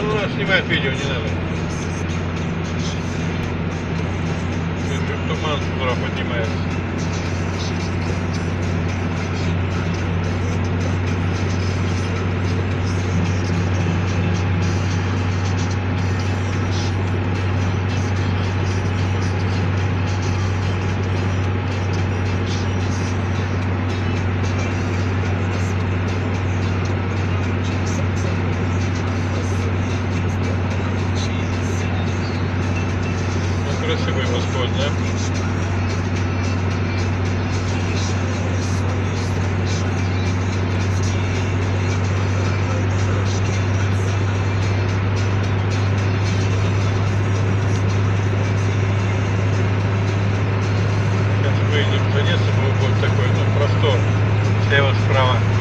ну она снимает видео, не надо. Туман с утра поднимается. красивый москвой, да? Сейчас выйдем в Одессу, будет такой ну, простор. Слева справа.